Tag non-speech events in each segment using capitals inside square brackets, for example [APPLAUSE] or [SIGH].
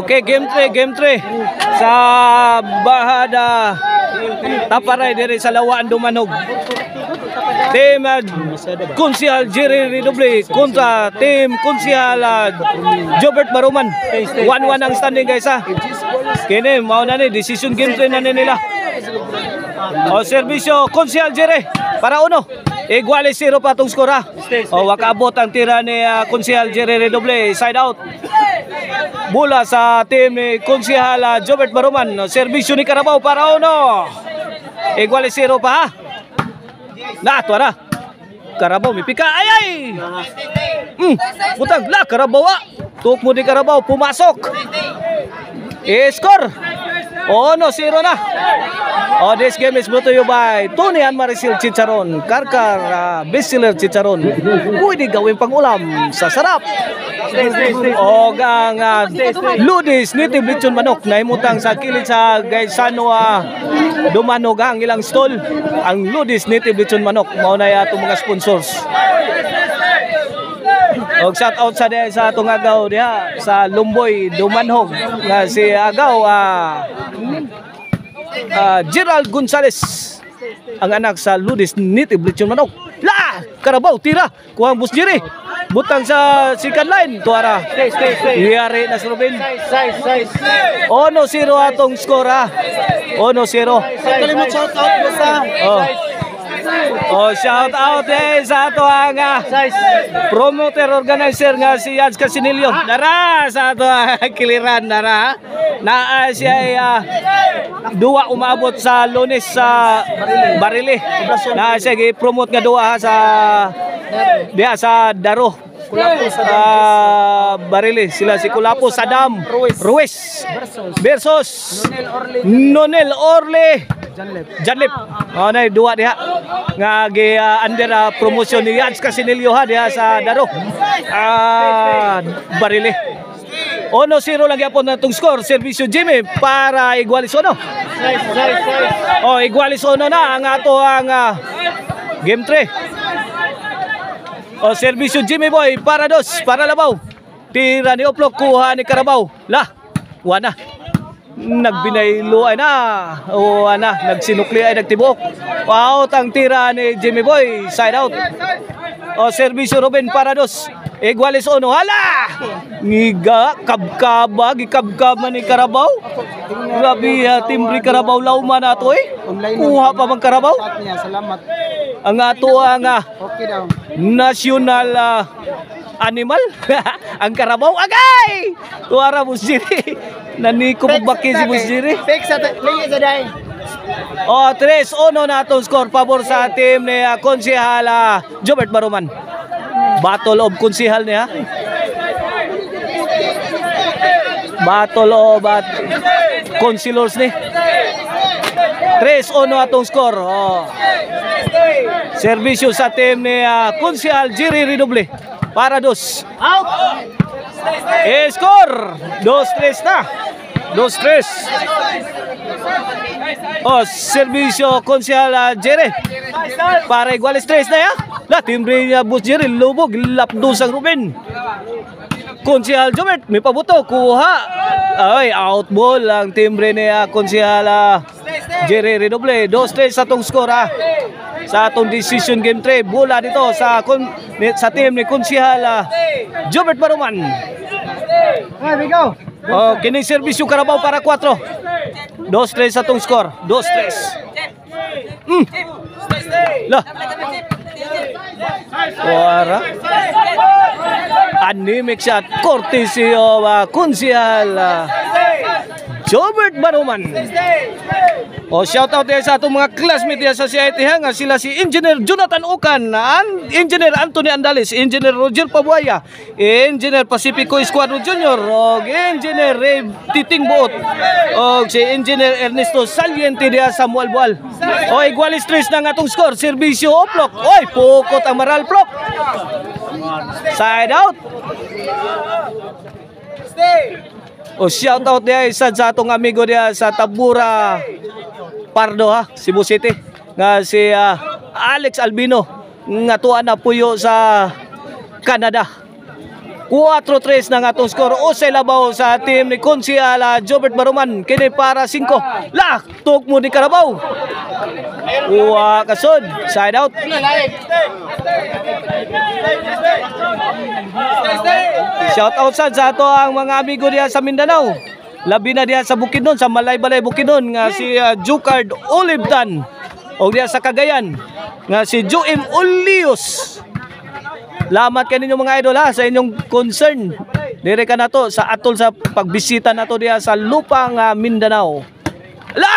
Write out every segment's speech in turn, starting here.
Okay, game 3, game 3. Sa Bahada Taparay diri sa Lawaan Dumanog. Team uh, Kunsihal Jerry Redoble kontra Team Kunsihal uh, Jobert Baruman. 1-1 ang standing guys ha. Kini mao na ni decision game 3 na ni nila. O serbisyo Kunsihal Jerry para uno. Iguali zero pa tong skora. O wakaabot ang tira ni uh, Kunsihal Jerry Redoble side out. Bula sa team ni Kunsihal uh, Jobert Baruman. Serbisyo ni Carabao para uno. Iguali zero pa ha. Na, tuwa na. Karabaw, may pika. Ay, ay! Mm, butang, la, Karabaw ah. Tuk mo di Karabaw, pumasok. I-score. Oh no, zero na. Oh, this game is brought to you by Tony and Maricel Chicharon. Karkar, uh, bestseller Chicharon. Pwede gawin pang ulam sa sarap. O ang uh, Ludis Native Lechon Manok na imutang sa kilid sa Gaisano uh, Dumanog ang ilang stall. Ang Ludis Native Lechon Manok. Mao na mga sponsors. Og shout out sa diha sa atong agaw diha sa Lumboy Dumanhog nga si agaw ah ah, Gerald Gonzales ang anak sa Ludis Native Lechon Manok. La! Karabaw, tira! Kuhang bus diri. Butang sa second line. Tuara. Iyari na si size. Ono zero atong score ha. Ono zero. Kalimut shout out mo sa Oh. Oh, shout out eh sa ato ang ah, promoter organizer nga si Yaz Casinilio. Nara sa ato [LAUGHS] kiliran nara. Na ah, siya ay ah, duwa umabot sa Lunes sa Barili. Na siya gi-promote nga duwa sa diha sa Daro. Kulapo sa Barili sila si Kulapo Sadam Ruiz versus Nonel Orle Janlip. Oh na duwa diha nga gi ah, under ah, promotion ni Yans Casinilio ha diha sa Daro. Ah Barili. Ono zero lang yapon na itong score. Servisyo Jimmy para igualis ono. Oh, igualis ono na ang ato ang ah, game 3. Oh, servisyo Jimmy Boy para dos, para labaw. Tira ni Oplok, kuha ni Karabaw. La, wana. Nagbinaylo ay na. O ana, nagsinukli ay nagtibok. Out ang tira ni Jimmy Boy, side out. O servisyo Ruben para dos. Igualis ono, hala! Ngiga, kabkaba, gikabkab man ni Karabaw. Grabe, uh, timbre Karabaw lauma na to eh. Kuha pa mang Karabaw. niya, salamat. Ang ato ang ah, national ah, animal. [LAUGHS] ang Karabaw, agay! Tuwara Busjiri. [LAUGHS] Naniko baki si Busjiri. Fake sa lingi sa day. O, 3-1 na itong score. Pabor sa team ni uh, Konsihal ah, Jobert Baruman. Battle of Konsihal niya. Battle of at Consilors ni. 3-1 na itong score. Oh. Servisyo sa team ni uh, Konsihal Jerry Ridoble. Para dos. Out! Eh, score! 2-3 na. 2-3. Oh, servisyo Konsihal uh, Jerry. Para iguales 3 na ya. La, timbre niya Bus Jerry. Lubog. Lapdos ang Ruben. Konsihal Jobert. May pabuto. Kuha. Ay, out ball ang timbre niya Konsihal uh, Jerry Redoble. 2-3 sa tong score ha. Sa atong decision game 3. Bola dito sa sa team ni Konsihal uh, Jobert Baruman. Hey, we go. Oh, kining serbisyo Carabao para 4. 2-3 sa tong score. 2-3. Mm. La. Wara. Anemic shot. Courtesy of uh, Kunsial. Uh, Jobert Baruman. O shout out din sa atong mga classmates diyan sa CIT ha nga sila si Engineer Jonathan Ucan, an Engineer Anthony Andales, Engineer Roger Pabuaya, Engineer Pacifico Escuadro Junior, o Engineer Ray Titing Buot, o si Engineer Ernesto Saliente diya sa Mualbual. O igualis tres na nga atong score, serbisyo oplok. Oy, pukot ang maral plok. Side out. O shout out isa sa atong amigo diya sa Tabura Pardo ha, Cebu City. Nga si ah, Alex Albino nga tuwa na puyo sa Canada. 4-3 na nga atong score. Usay labaw sa team ni Konsiala Jobert Baruman. Kini para 5. La, tuk mo ni Karabaw. Uwa kasod. Side out. Shout out sa ato ang mga amigo diya sa Mindanao. Labi na diya sa Bukidnon, sa Malay-Balay Bukidnon nga si uh, Jukard Olivdan. O diya sa Cagayan nga si Joem Olios. Lamat kaninyo mga idol ha sa inyong concern. Dire ka na to sa atol sa pagbisita nato diya sa Lupang uh, Mindanao. La!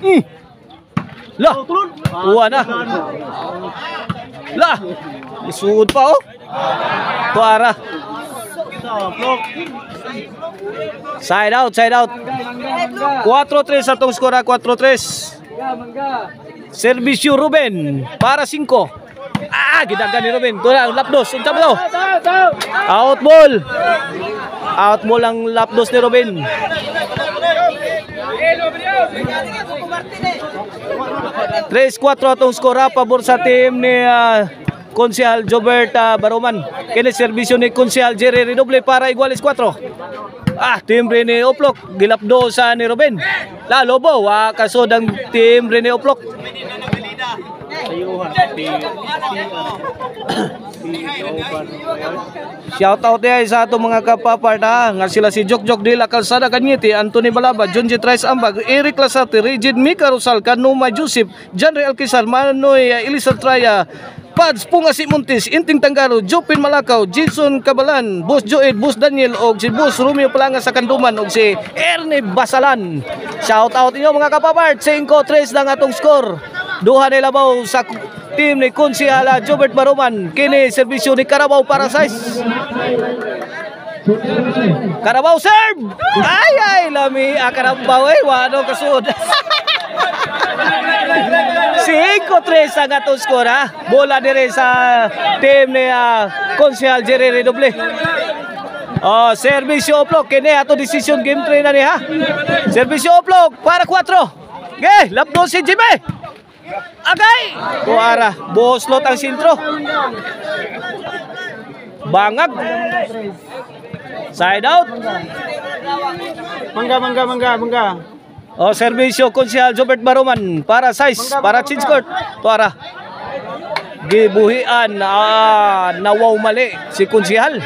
Mm. La! Uwa na. La! Isuod pa oh. Tuara. Side out, side out. 4-3 sa tong skora, 4-3. Servisyo Ruben para 5. Ah, gidagan ni Ruben. Tuwa, lapdos. Unsa ba? Out ball. Out ball ang lapdos ni Ruben. Tres 4 atong skora pabor sa team ni ah, Konsehal Joberta Baroman. Kini serbisyo ni Konsehal Jerry Redoble para igualis 4. Ah, timbre ni Oplok, gilapdo sa ni Ruben. La lobo, wa kasod ang timbre ni Oplok. Shout out din sa ato mga kapapart ha, nga sila si Jok Jok Dila Calzada Kanyiti, Anthony Balaba, Junji Trice Ambag, Eric Lasarte, Rigid Mika Rosal, Kanuma Joseph, Janre Alquizar, Manoy Elisa Traya, Pads Pungasi Montes, Inting Tanggaro, Jopin Malakaw, Jason Kabalan, Boss Joed, Boss Daniel, og si Boss Romeo Palanga sa Kanduman, og si Ernie Basalan. Shout out inyo mga kapapart, 5-3 lang atong score. Duha na labaw sa team ni Kunsihala Jobert Baroman. Kini serbisyo ni Carabao para size. Carabao serve! Ay ay lami ah, Carabao eh wano kasud. [LAUGHS] 5-3 ang atong score ha. Bola dire sa team ni uh, Konsehal Jerry Redoble. Oh, servisyo oplok kini ato decision game 3 na ni ha. Servisyo oplok para 4. Okay, lapdo si Jimmy. Agay! Kuara, boslot ang sintro. Bangag. Side out. Mangga, mangga, mangga, mangga. O, servisyo, Konsehal Jobert Baroman para size, para change court. Tuara. Gibuhian, ah, nawaw mali si Konsehal.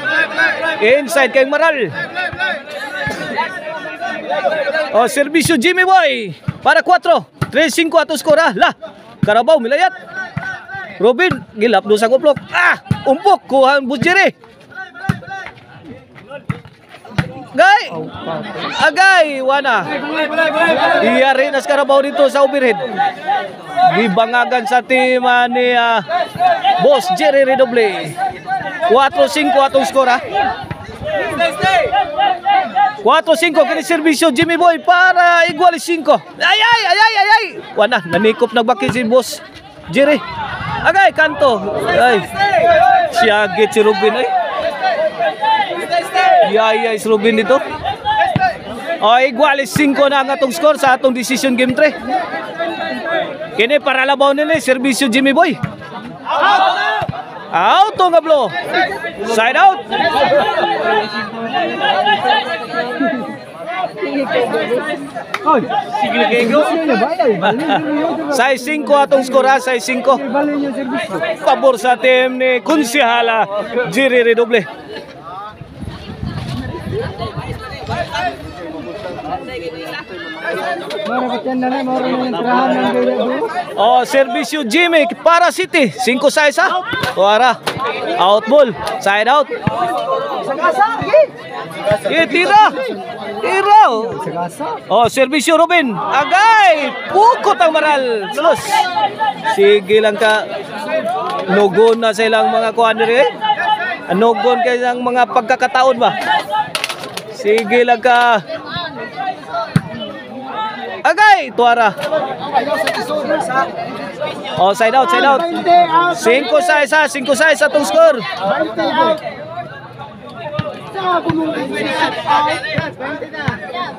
Inside kay Maral. O, servisyo Jimmy Boy para 4. 3-5 ato skora. La, Carabao milayat. Robin, gilap do sa kuplok. Ah, umpok kuhan Bujiri. Gay! Agay! Wana! Iyari na sa Carabao dito sa overhead. Gibangagan sa team ah, ni ah, Boss Jerry Redoble. 4-5 atong skor ha. 4-5 kini serbisyo Jimmy Boy para igualis 5. Ay ay ay ay ay ay. Wana nanikop nagbaki si Boss Jerry. Agay kanto. Ay. Siyagit si Rubin ay. Yaya is Rubin dito. O, igualis 5 na ang atong score sa atong decision game 3. Kini para labaw nila, serbisyo Jimmy Boy. Out to nga blow. Side out. Sige [LAUGHS] kego. Size 5 atong ha, size 5. Pabor sa team ni Kunsihala Jiri Redoble. Mara ka tiyan na na, mara na yung tirahan ng gaya do. Oh, servisyo Jimmy para City. 5 size ha. Tuara. Out ball. Side out. Eh, tira. Tira. Oh, servisyo Robin. Agay. Pukot ang maral. Plus. Sige lang ka. Nugon na sa ilang mga kuhan diri. Nugon kay ilang mga pagkakataon ba? Sige lang ka. Agay, tuara. Oh, side out, side out. 5 sa isa, 5 sa isa itong score.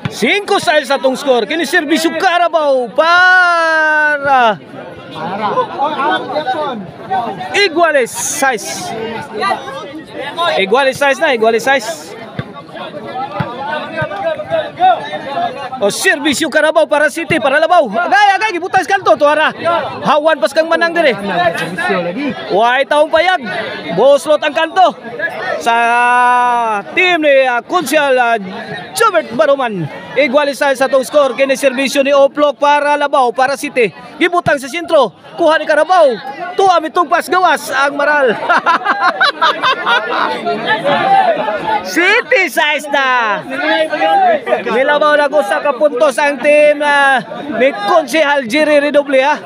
Cinco sa tong score. Kini serbisyo Carabao para Iguales size. Iguales size na, iguales size. O serbisyo Carabao para City, para Labaw. Agay, agay, gibutas kanto, tuara. Hawan pas kang manang dire. Way taong payag. Boslot ang kanto sa team ni uh, Kunsyal uh, Jobert Baruman. Igualis sa tong score kini serbisyo ni Oplok para Labaw para City. Gibutang sa sentro, kuha ni Carabao. Tuwa mitong pas gawas ang Maral. [LAUGHS] City size na. Nilabaw na gusa ka puntos ang team na ni Konsehal Jerry Redoble ha.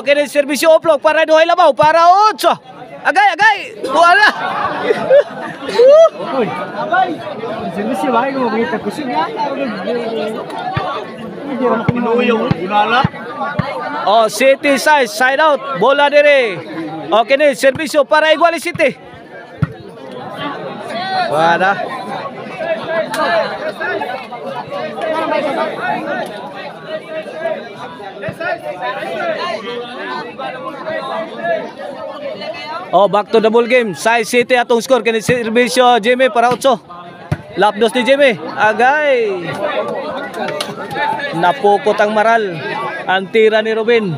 Okay, ni serbisyo Oplok para Duhay Labaw para 8. Agay, agay! Tuwa na! Servisyo ba? Ikaw makita ko siya. oh, City size, side out, bola dire. Okay ni, serbisyo para Iguali City. Wala. Oh, back to the ball game. Size City atong score kini serbisyo Jimmy para 8. Lapdos ni Jimmy. Agay. Napukot ang maral. Ang tira ni Robin.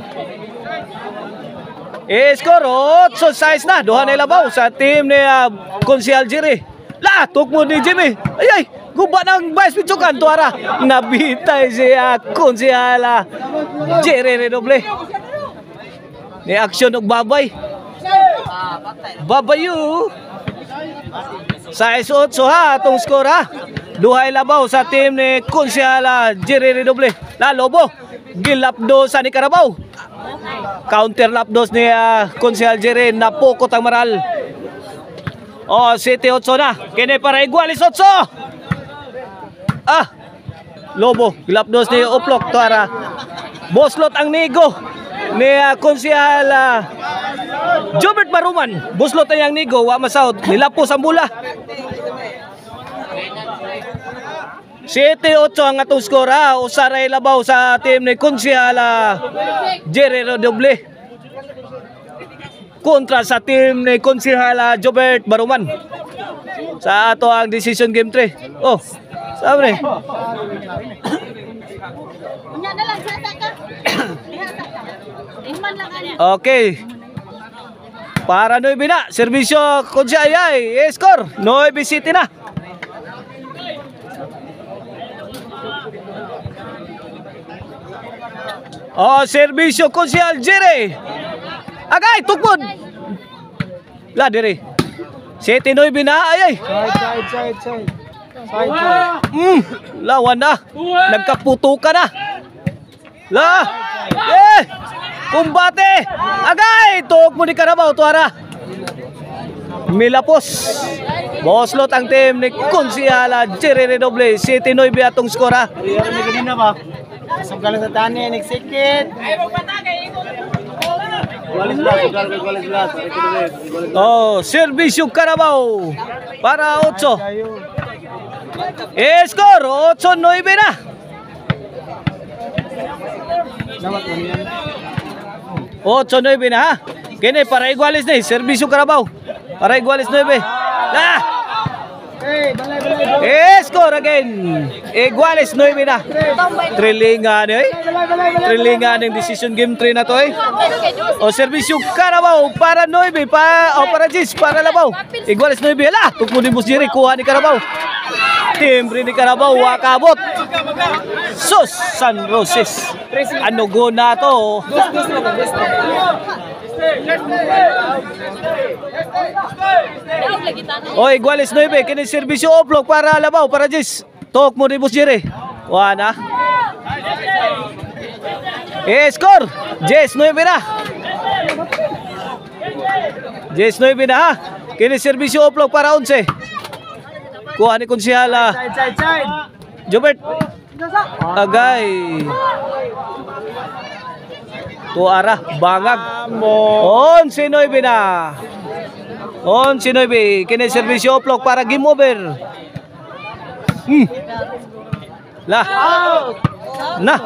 E-score 8 size na. Duha na ilabaw sa team ni uh, Konsyal Jerry. La, tukmo ni Jimmy. Ay ay, guba ng vice pitsukan tuara. Nabitay siya Konsyal uh, Jerry Redoble. Ni aksyon og babay. Babayu. Size 8 ha, atong score ha. Duhay labaw sa team ni Konsyala Jerry Redoble. La Lobo, gilapdo sa ni Carabao. Counter lapdos ni uh, Konsyal Jerry, napukot ang maral. Oh, City 8 na. Kini para igualis 8. Ah, Lobo, gilapdos ni Oplok Tuara. Boslot ang nigo ni uh, Konsyal uh, Jobert Baruman, buslot na yang nigo, wa masaod, nilapos ang bula. 7-8 ang atong skor ha. Usaray labaw sa team ni Konsyala Jerry Rodoble. Kontra sa team ni Konsyala Jobert Baruman. Sa ato ang decision game 3. Oh, sabi ni. Nya na lang sa ka. Diha sa ka. Iman lang ani. Okay. Para Noy na, serbisyo Konsyayay, score. Noy City na. Oh, serbisyo Konsyal Jerry. Agay, tukod. La dire. City Noy na, ay ay. Side, side, side, side. Mm, lawan na. Nagkaputo ka na. La. Eh! Kumbate! Agay! Tuog mo ni Carabao, tuara. Milapos. Boslot ang team ni Kunsiala Jerry Redoble. City Noy atong skora. Pero may ganina ba? Isang galing sa tani, nagsikit. Walis blas. Oh, serbisyo Carabao para 8. Eh, score 8-9 na. Yan. 8-9 na ha. Kini para igualis na eh. Serbisyo Carabao. Para igualis 9. Ah! Eh, score again. Igualis 9 na. Trilingan eh. Trilingan ng decision game 3 na to eh. O serbisyo Carabao para 9 pa o para Gis para Labaw. Igualis 9 ala. Tukmo ni Jerry kuha ni Carabao. Timbre ni Carabao wakabot. Sus San Roses. Ano go na to? Daog lagi tanong. O igualis 9 kini serbisyo oplok para Labaw para Gis. Tok mo ni Boss Jerry. Wana. Eh, score! Jess 9 na. Jess 9 na ha. Kini serbisyo oplok para 11. Kuha ni Konsyala. Side, side, side. Jobert. Agay. Tuara, bangag. 11 9 na. On sinoy kini serbisyo oplok para game over. Hmm. La. Na.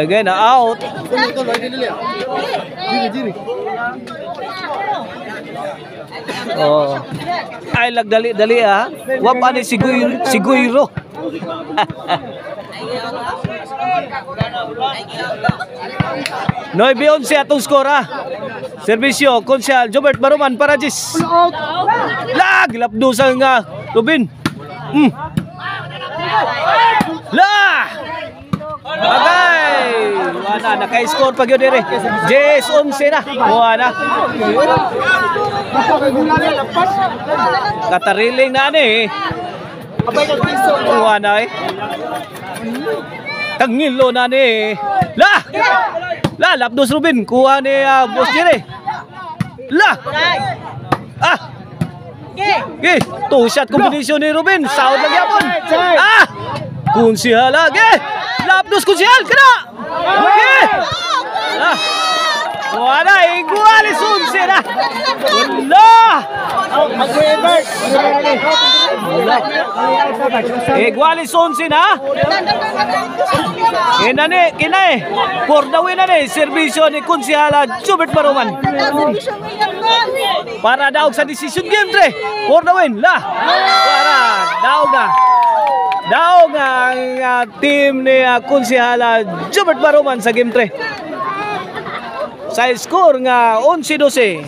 Again, out. Oh. Ay lagdali dali ah. Wa pa ni siguy siguyro. [LAUGHS] Noy biyon siya atong skora. Serbisyo konsyal Jobert Baruman para Jis. Lag lapdusan nga Rubin. Mm. La! Bagay! Wala, naka-score pa yun dire. Jess 11 na. Wala. Katariling na ani eh. Wala eh. Tangilo na ni. La! La, Lapdos Rubin. Kuha ni ah, Boss Jire. La! Ah! Okay, two shot combination ni Ruben. Sound lagi yapon. Ah! Kunsihal lagi. Lapdos kunsihal kena. Okay. Ah. Wala, igual es unce na. Wala. Igual es unce na. Kina ni, kina eh. For the win na ni, servisyo ni Kunsihala Jubert Baruman. Para daog sa decision game tre. For the win la. Para daog nga. Daog ang ah, team ni uh, Kunsihala Jubert Baruman sa game tre. Sa score nga 11-12.